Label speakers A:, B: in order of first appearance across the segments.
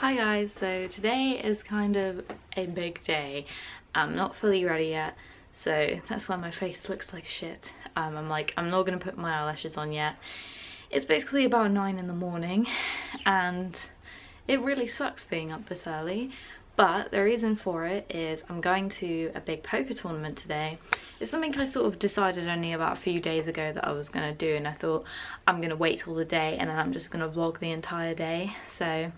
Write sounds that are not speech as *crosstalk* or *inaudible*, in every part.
A: Hi guys, so today is kind of a big day. I'm not fully ready yet, so that's why my face looks like shit. Um, I'm like, I'm not gonna put my eyelashes on yet. It's basically about 9 in the morning, and it really sucks being up this early, but the reason for it is I'm going to a big poker tournament today. It's something I sort of decided only about a few days ago that I was going to do and I thought I'm going to wait till the day and then I'm just going to vlog the entire day. So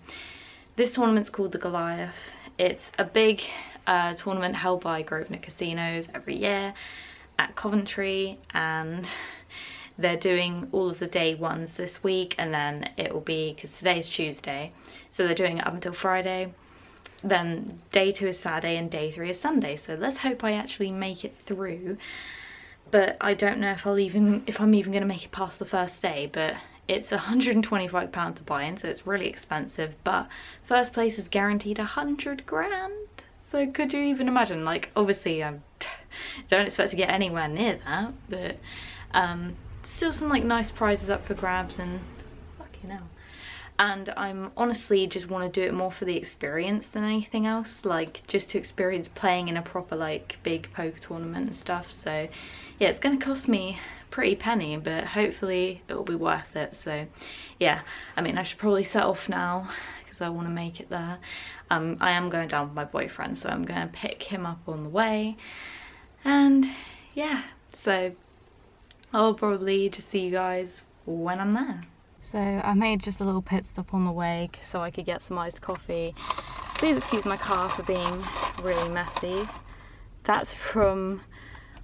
A: this tournament's called the Goliath. It's a big uh, tournament held by Grosvenor Casinos every year at Coventry and they're doing all of the day ones this week and then it will be, because today's Tuesday, so they're doing it up until Friday. Then day two is Saturday and day three is Sunday. So let's hope I actually make it through. But I don't know if I'll even, if I'm even going to make it past the first day, but it's 125 pounds to buy in, so it's really expensive, but first place is guaranteed a 100 grand. So could you even imagine, like, obviously I *laughs* don't expect to get anywhere near that, but um, still some like nice prizes up for grabs and fucking hell. And I'm honestly just want to do it more for the experience than anything else, like just to experience playing in a proper like big poker tournament and stuff. So yeah, it's going to cost me pretty penny but hopefully it will be worth it. So yeah I mean I should probably set off now because I want to make it there. Um, I am going down with my boyfriend so I'm going to pick him up on the way. And yeah so I'll probably just see you guys when I'm there. So I made just a little pit stop on the way so I could get some iced coffee. Please excuse my car for being really messy. That's from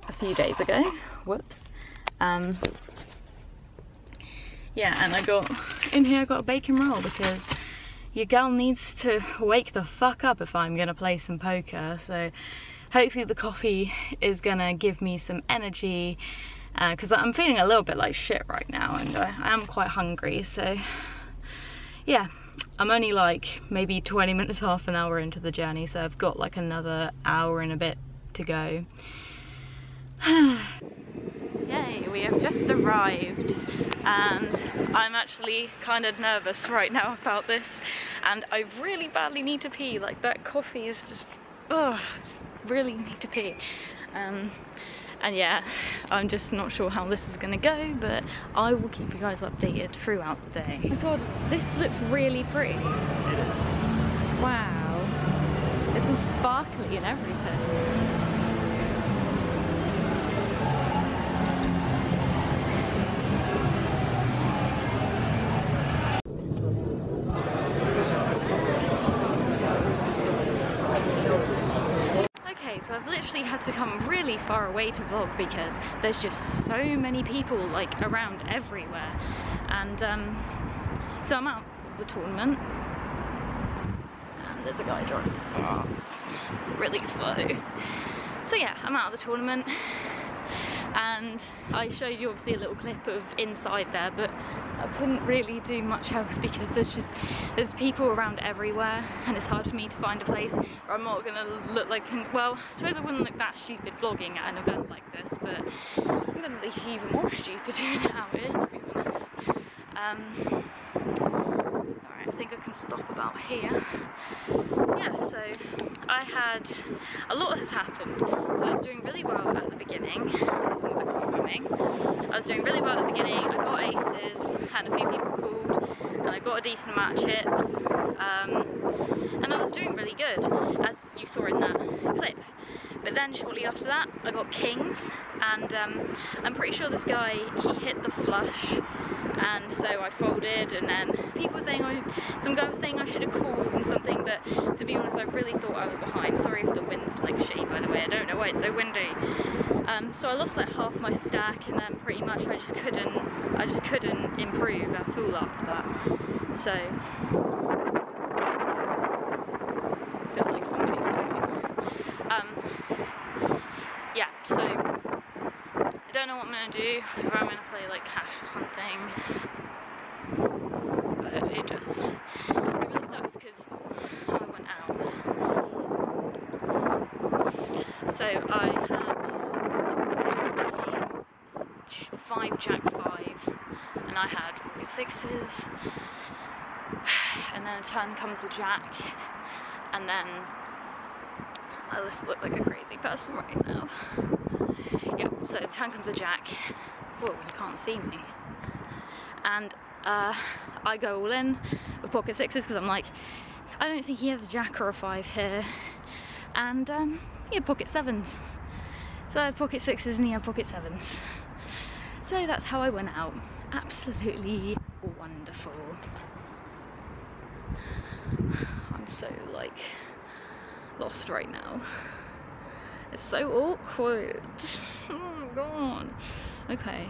A: a few days ago. Whoops um, yeah, and I got, in here I got a bacon roll because your girl needs to wake the fuck up if I'm gonna play some poker. So hopefully the coffee is gonna give me some energy because uh, I'm feeling a little bit like shit right now and I, I am quite hungry. So yeah, I'm only like maybe 20 minutes, half an hour into the journey. So I've got like another hour and a bit to go. *sighs* *sighs* *sighs* Yay, we have just arrived and I'm actually kind of nervous right now about this and I really badly need to pee, like that coffee is just, ugh, really need to pee. Um, and yeah, I'm just not sure how this is gonna go, but I will keep you guys updated throughout the day. Oh my god, this looks really pretty. Wow. It's all sparkly and everything. To come really far away to vlog because there's just so many people like around everywhere. And um, so I'm out of the tournament. And there's a guy driving. Past really slow. So yeah I'm out of the tournament and I showed you obviously a little clip of inside there but I couldn't really do much else because there's just there's people around everywhere and it's hard for me to find a place. Where I'm not gonna look like well I suppose I wouldn't look that stupid vlogging at an event like this but I'm gonna look even more stupid *laughs* is to be honest. Um, I can stop about here yeah so I had, a lot has happened. So I was doing really well at the beginning. I was doing really well at the beginning. I got aces, had a few people called, and I got a decent amount of chips. Um, and I was doing really good, as you saw in that clip. But then shortly after that, I got kings, and um, I'm pretty sure this guy, he hit the flush, and so I folded, and then people saying, I, some guy was saying I should have called and something, but to be honest, I really thought I was behind. Sorry if the wind's like shitty, by the way, I don't know why it's so windy. Um, so I lost like half my stack, and then pretty much I just couldn't, I just couldn't improve at all after that. So gonna do, if I'm gonna play like cash or something. But it just, it really sucks because I went out. So I had five jack five and I had sixes and then a turn comes a jack, and then I just look like a crazy person right now. Yep, so turn comes a jack. Whoa, can't see me. And uh, I go all in with pocket sixes because I'm like, I don't think he has a jack or a five here. And um, he had pocket sevens. So I have pocket sixes and he had pocket sevens. So that's how I went out. Absolutely wonderful. I'm so like lost right now. It's so awkward. *laughs* oh my god. Okay.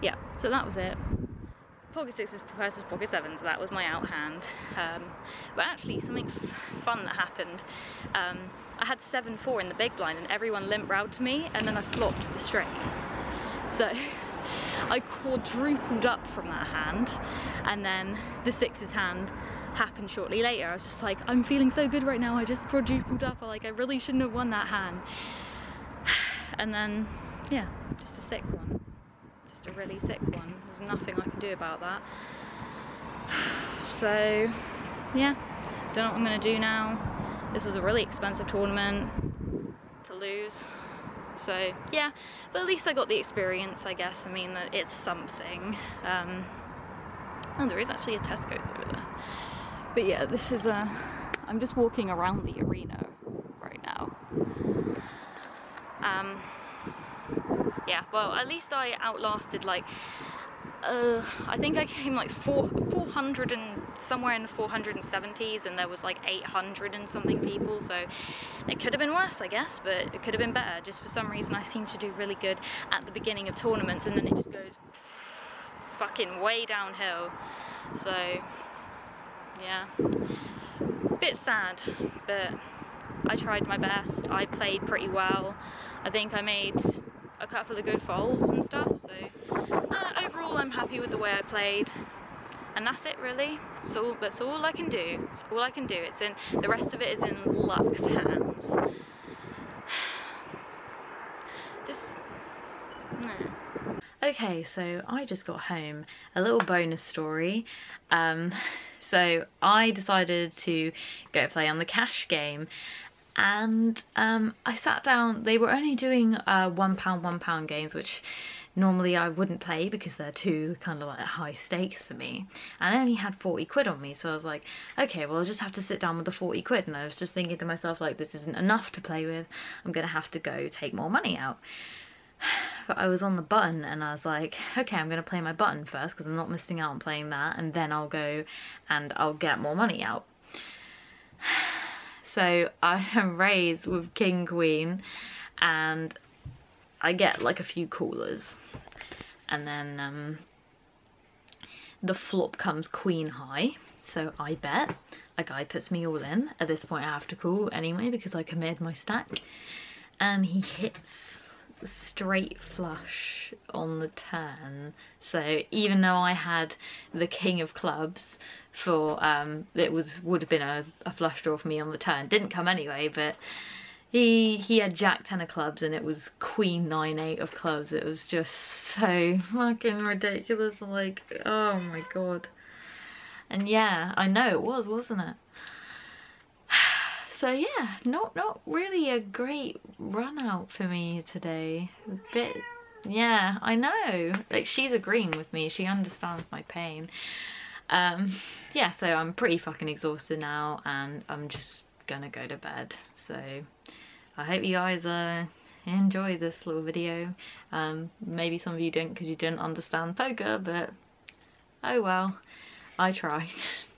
A: Yeah, so that was it. Pocket sixes versus pocket sevens, that was my out hand. Um, but actually something fun that happened. Um, I had 7-4 in the big blind and everyone limp round to me and then I flopped the straight. So *laughs* I quadrupled up from that hand and then the sixes hand happened shortly later. I was just like, I'm feeling so good right now, I just quadrupled up, like I really shouldn't have won that hand. *sighs* And then, yeah, just a sick one. Just a really sick one. There's nothing I can do about that. *sighs* So, yeah, don't know what I'm gonna do now. This was a really expensive tournament to lose. So, yeah, but at least I got the experience, I guess. I mean, that it's something. Um, oh, there is actually a Tesco's over there. But yeah, this is a, I'm just walking around the arena right now. Um, yeah, well, at least I outlasted like, uh, I think I came like four, 400 and somewhere in the 470s and there was like 800 and something people, so it could have been worse, I guess, but it could have been better. Just for some reason I seem to do really good at the beginning of tournaments and then it just goes fucking way downhill. So, yeah, bit sad, but I tried my best. I played pretty well. I think I made a couple of good faults and stuff, so uh, overall I'm happy with the way I played. And that's it really. So that's all I can do. It's all I can do. It's in the rest of it is in luck's hands. *sighs* Just. Okay, so I just got home. A little bonus story. Um, *laughs* so I decided to go play on the cash game and um, I sat down, they were only doing uh, one pound, one pound games, which normally I wouldn't play because they're too kind of like high stakes for me. And I only had 40 quid on me, so I was like, okay, well I'll just have to sit down with the 40 quid. And I was just thinking to myself like, this isn't enough to play with, I'm gonna have to go take more money out. But I was on the button and I was like, okay, I'm gonna play my button first because I'm not missing out on playing that and then I'll go and I'll get more money out. *sighs* So I am raised with king queen and I get like a few callers and then um, the flop comes queen high. So I bet a guy puts me all in at this point I have to call anyway because I committed my stack and he hits straight flush on the turn. So even though I had the king of clubs for um it was would have been a, a flush draw for me on the turn didn't come anyway but he he had jack ten of clubs and it was queen nine eight of clubs. It was just *laughs* so fucking ridiculous like oh my god. And yeah i know it was wasn't it so yeah not not really a great run out for me today a bit yeah i know like she's agreeing with me she understands my pain um, yeah, so I'm pretty fucking exhausted now and I'm just gonna go to bed. So I hope you guys uh, enjoy this little video. Um, maybe some of you didn't because you didn't understand poker, but oh well, I tried. *laughs*